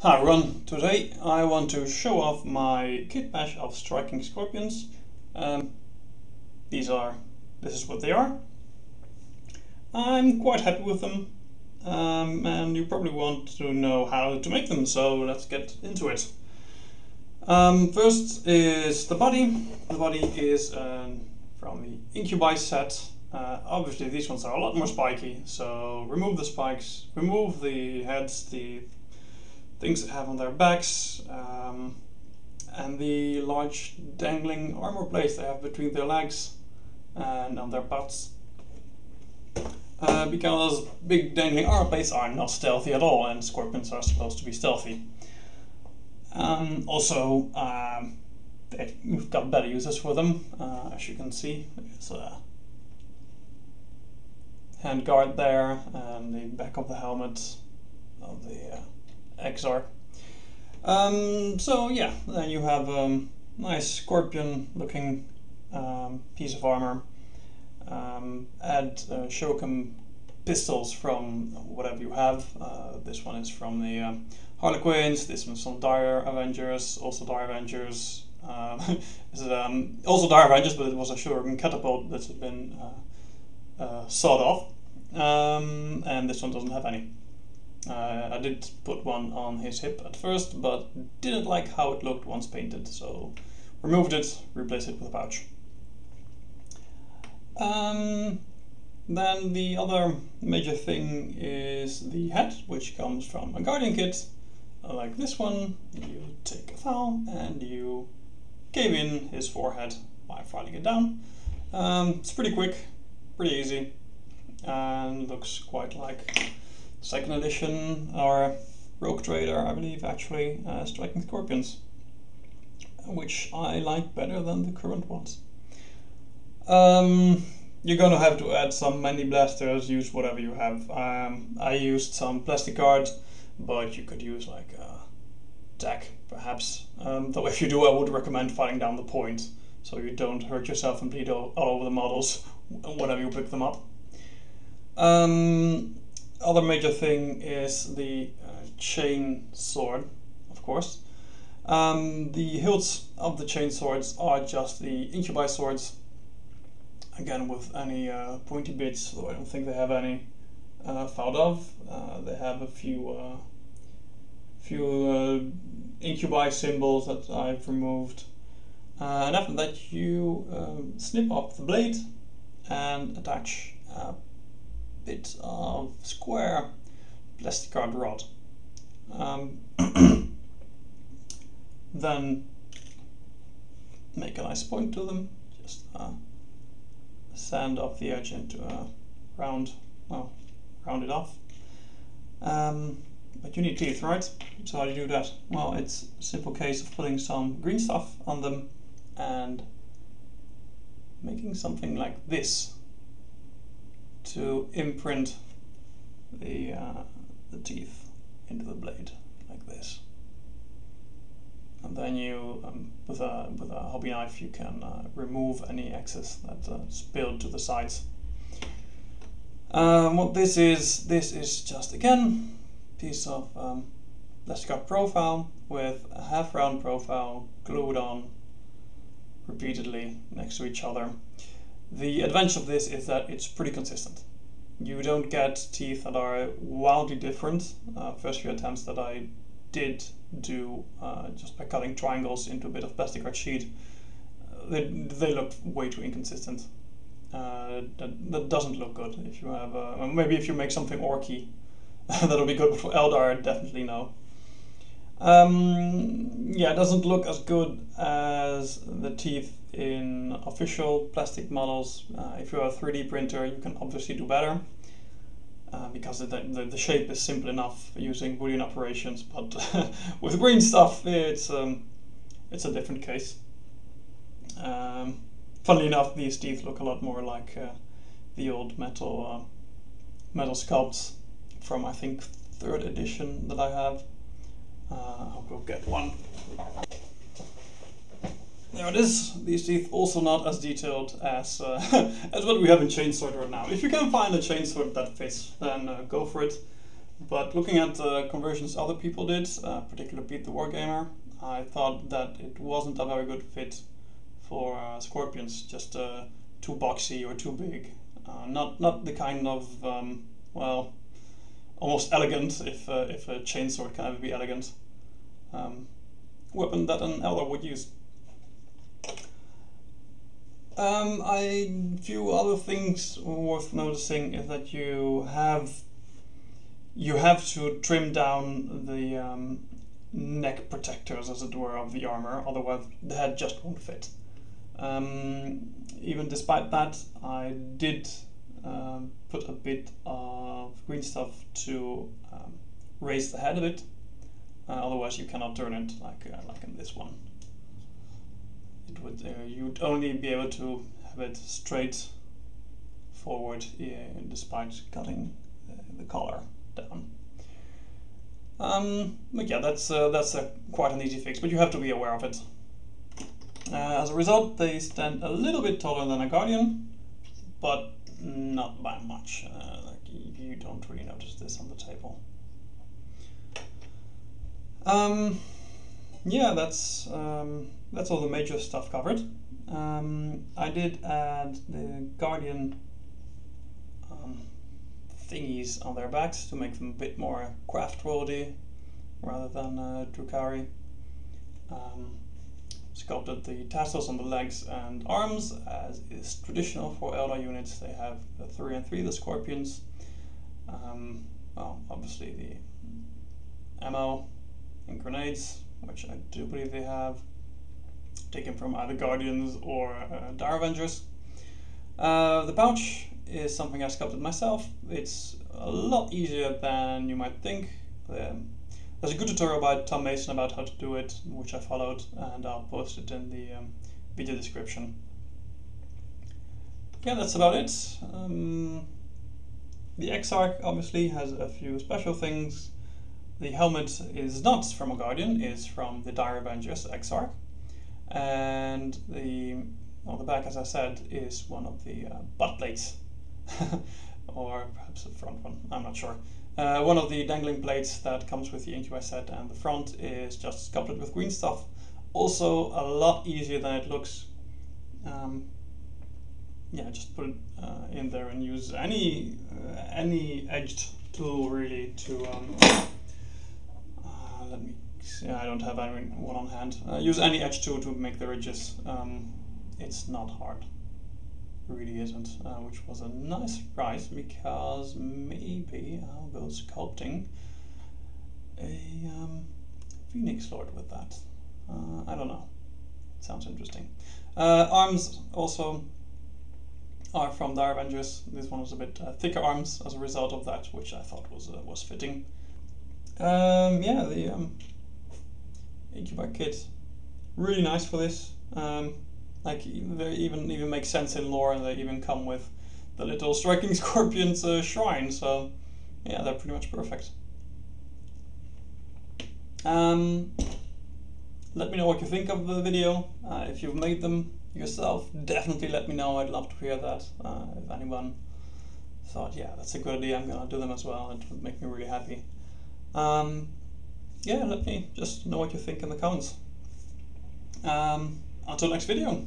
Hi everyone, today I want to show off my kit bash of striking scorpions. Um, these are, this is what they are. I'm quite happy with them um, and you probably want to know how to make them, so let's get into it. Um, first is the body. The body is um, from the Incubi set. Uh, obviously these ones are a lot more spiky, so remove the spikes, remove the heads, the things they have on their backs, um, and the large dangling armor plates they have between their legs and on their butts. Uh, because big dangling armor plates are not stealthy at all, and scorpions are supposed to be stealthy. Um, also, um, we've got better uses for them, uh, as you can see. There's a hand guard there, and the back of the helmet of the uh, Exarch. Um, so yeah, then you have a um, nice scorpion looking um, piece of armor. Um, add uh, Shuriken pistols from whatever you have. Uh, this one is from the uh, Harlequins, this one's from Dire Avengers, also Dire Avengers. Uh, is um, also Dire Avengers, but it was a Shuriken catapult that's been uh, uh, sawed off. Um, and this one doesn't have any. Uh, I did put one on his hip at first, but didn't like how it looked once painted, so removed it, replaced it with a pouch. Um, then the other major thing is the hat, which comes from a Guardian kit, like this one. You take a file and you cave in his forehead by filing it down. Um, it's pretty quick, pretty easy, and looks quite like second edition or Rogue Trader, I believe, actually, uh, Striking Scorpions, which I like better than the current ones. Um, you're gonna have to add some mandiblasters, use whatever you have. Um, I used some plastic cards, but you could use like a tack, perhaps. Um, though if you do, I would recommend filing down the point, so you don't hurt yourself and bleed all, all over the models whenever you pick them up. Um, other major thing is the uh, chain sword, of course. Um, the hilts of the chain swords are just the incubi swords, again with any uh, pointy bits, though I don't think they have any uh, off. Uh, they have a few uh, few uh, incubi symbols that I've removed. and after that you um, snip off the blade and attach bit of square plastic card rod. Um, then make a nice point to them, just uh, sand off the edge into a round, well, round it off. Um, but you need teeth, right? So how do you do that? Well, it's a simple case of putting some green stuff on them and making something like this to imprint the, uh, the teeth into the blade like this. And then you, um, with, a, with a hobby knife, you can uh, remove any excess that uh, spilled to the sides. Um, what this is, this is just again piece of um, plastic profile with a half round profile glued on repeatedly next to each other. The advantage of this is that it's pretty consistent. You don't get teeth that are wildly different. Uh, first few attempts that I did do uh, just by cutting triangles into a bit of plastic art sheet, uh, they, they looked way too inconsistent. Uh, that, that doesn't look good. If you have, uh, maybe if you make something orky, that'll be good, but for Eldar, definitely no. Um, yeah, it doesn't look as good as the teeth in official plastic models. Uh, if you're a 3D printer, you can obviously do better uh, because the, the, the, shape is simple enough using Boolean operations, but with green stuff, it's, um, it's a different case. Um, funnily enough, these teeth look a lot more like uh, the old metal, uh, metal sculpts from, I think, third edition that I have. Uh, I'll go get one. There it is. These teeth also not as detailed as uh, as what we have in Chainsword right now. If you can find a Chainsword that fits, then uh, go for it. But looking at the conversions other people did, uh, particularly Pete the Wargamer, I thought that it wasn't a very good fit for uh, scorpions, just uh, too boxy or too big. Not not the kind of um, well, almost elegant if uh, if a chainsaw can ever be elegant. Um, weapon that an Eldar would use. Um, I few other things worth noticing is that you have you have to trim down the um, neck protectors, as it were, of the armor, otherwise the head just won't fit. Um, even despite that, I did um, put a bit of green stuff to um, raise the head a bit. Uh, otherwise, you cannot turn it like uh, like in this one. It would uh, you'd only be able to have it straight forward, despite cutting the collar down. Um, but yeah, that's uh, that's quite an easy fix, but you have to be aware of it. Uh, as a result, they stand a little bit taller than a Guardian, but not by much. Uh, like you don't really notice this on the table. Um, yeah, that's um, that's all the major stuff covered. Um, I did add the Guardian um, thingies on their backs to make them a bit more craft worldy rather than uh, Drukhari. Um, sculpted the tassels on the legs and arms as is traditional for Eldar units. They have the 3 and 3, the Scorpions. Um, well, obviously the ammo and grenades, which I do believe they have, taken from either Guardians or uh, Dire Avengers. Uh, the pouch is something I sculpted myself. It's a lot easier than you might think. There's a good tutorial by Tom Mason about how to do it, which I followed, and I'll post it in the um, video description. Yeah, that's about it. Um, the Exarch obviously has a few special things. The helmet is not from a Guardian, it's from the Dire Avengers Exarch. And the on the back, as I said, is one of the uh, butt plates. or perhaps the front one, I'm not sure. Uh, one of the dangling plates that comes with the Incubi set and the front is just sculpted with green stuff. Also a lot easier than it looks. Um, yeah, just put it uh, in there and use any uh, any edged tool really to. Um, uh, let me. See, I don't have any one on hand. Uh, use any edge tool to make the ridges. Um, it's not hard really isn't, uh, which was a nice surprise because maybe I'll go sculpting a um, Phoenix Lord with that. Uh, I don't know. Sounds interesting. Uh, arms also are from Dire Avengers. This one was a bit uh, thicker arms as a result of that, which I thought was uh, was fitting. Um, yeah, the um, Incubi kit, really nice for this. Um, like they even even make sense in lore, and they even come with the little striking scorpions uh, shrine. So yeah, they're pretty much perfect. Um, let me know what you think of the video. Uh, if you've made them yourself, definitely let me know. I'd love to hear that. Uh, if anyone thought, yeah, that's a good idea, I'm gonna do them as well. It would make me really happy. Um, yeah, let me just know what you think in the comments. Um, until next video.